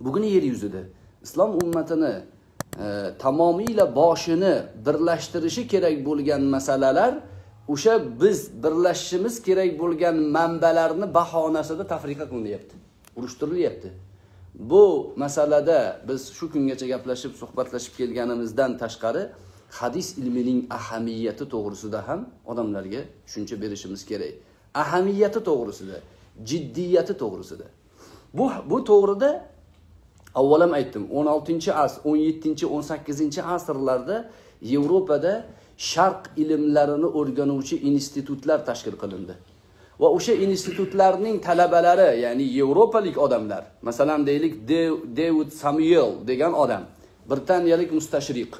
bugun yer yuzida islom ummatini e, tamomiyla boshini birlashtirishi kerak bo'lgan masalalar o'sha biz birlashishimiz kerak bo'lgan manbalarni bahonasida tafriqa qilinyapti urushtirilyapti. Bu masalada biz shu kungacha gaplashib suhbatlashib kelganimizdan tashqari hadis ilmining ahamiyati to'g'risida ham odamlarga tushuncha berishimiz kerak. Ahamiyati to'g'risida jiddiyati to'g'risida. Bu bu to'g'rida avval ham aytdim 16 asr 17 18 asrlarda yevropada sharq ilmlarini o'rganuvchi institutlar tashkil qilindi. Va o'sha institutlarning talabalari ya'ni yevropalik odamlar masalan deylik devid samuel degan odam britaniyalik mustashriq.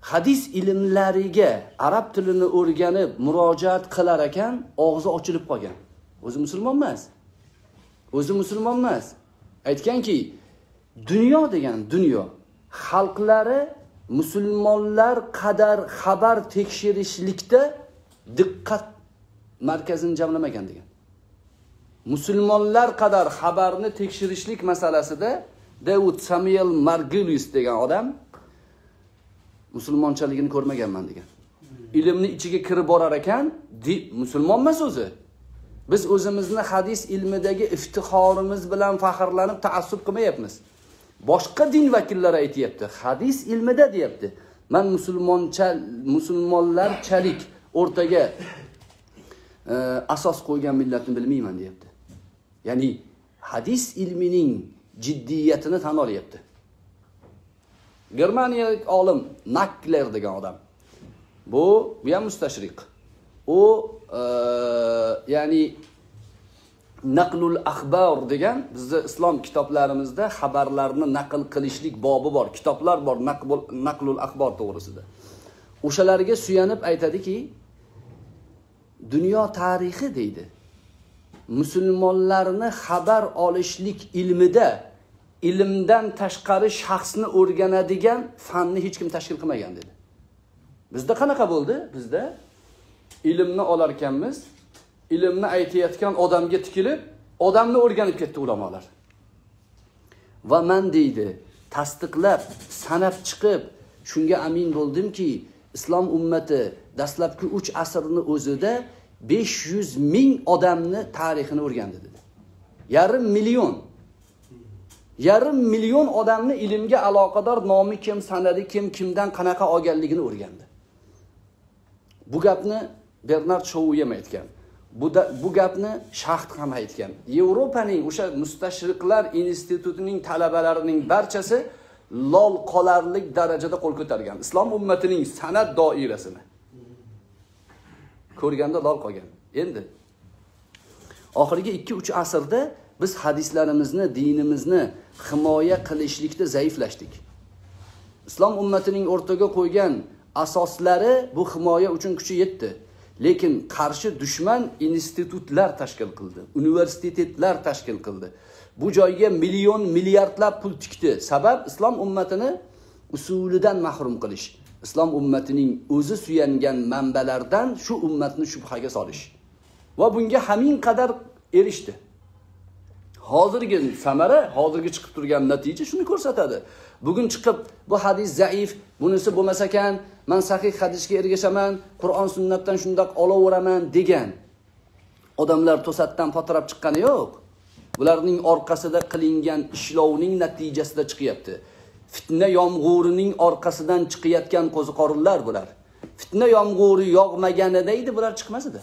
Hadis ilmlariga arab tilini o'rganib murojaat qilar ekan og'zi ochilib qolgan. O'zi musulmon emas o'zi musulmon emas aytganki dunyo degan dunyo xalqlari musulmonlar qadar xabar tekshirishlikda diqqat markazini jamlamagan degan. Musulmonlar qadar xabarni tekshirishlik masalasida david samuel margulis degan odam musulmonchaligini ko'rmaganman degan. Ilmni ichiga kirib borar ekan musulmonmas o'zi. Biz o'zimizni hadis ilmidagi iftixorimiz bilan faxrlanib taassub qilmayapmiz. Boshqa din vakillari aytyapti hadis ilmida deyapti. Man musulmoncha musulmonlarchalik o'rtaga e, asos qo'ygan millatni bilmayman deyapti. Ya'ni hadis ilmining jiddiyatini tan olyapti. Germaniyalik olim nakler degan odam. Bu bu ham mustashriq. U e, ya'ni naqlul axbor degan bizni islom kitoblarimizda xabarlarni naql qilishlik bobi bor kitoblar bor naqlul axbor to'g'risida. O'shalarga suyanib aytadiki dunyo tarixi deydi. Musulmonlarni xabar olishlik ilmida ilmdan tashqari shaxsni o'rganadigan fanni hech kim tashkil qilmagan dedi. Bizda qanaqa bo'ldi? Bizda ilmni olarkanmiz ilmni aytayotgan odamga tikilib odamni o'rganib ketdi ulamolar. Va man deydi tasdiqlab sanab chiqib shunga amin bo'ldimki islom ummati dastlabki uch asrni o'zida besh yuz ming odamni tarixini o'rgandi dedi. Yarim million. Yarim million odamni ilmga aloqador nomi kim sanadi kim kimdan qanaqa olganligini o'rgandi. Bu gapni bernard shouyem ham aytgan. Bu, da, bu gapni shaxt ham aytgan. Yevropaning o'sha mustashriqlar institutining talabalarining barchasi lol qolarlik darajada qo'l ko'targan. Islom ummatining san'at doirasini. Ko'rganda lol qolgan. Endi oxirgi ikki uch asrda biz hadislarimizni dinimizni himoya qilishlikda zaiflashdik. Islom ummatining o'rtaga qo'ygan asoslari bu himoya uchun kuchi yetdi. Lekin qarshi dushman institutlar tashkil qildi universitetlar tashkil qildi. Bu joyga million milliardlab pul tikdi. Sabab islom ummatini usulidan mahrum qilish islom ummatining o'zi suyangan manbalardan shu ummatni shubhaga solish. Va bunga hamin qadar erishdi. Hozirgi samara hozirgi chiqib turgan natija shuni ko'rsatadi. Bugun chiqib bu hadis zaif bunisi bo'lmas ekan man sahih hadisga ergashaman qur'on sunnatdan shundoq olaveraman degan odamlar to'satdan potirab chiqqani yo'q bularning orqasida qilingan ishlovning natijasida chiqyapti fitna yomg'irining orqasidan chiqayotgan qo'ziqorinlar bular fitna yomg'iri yog'maganida edi bular chiqmas edi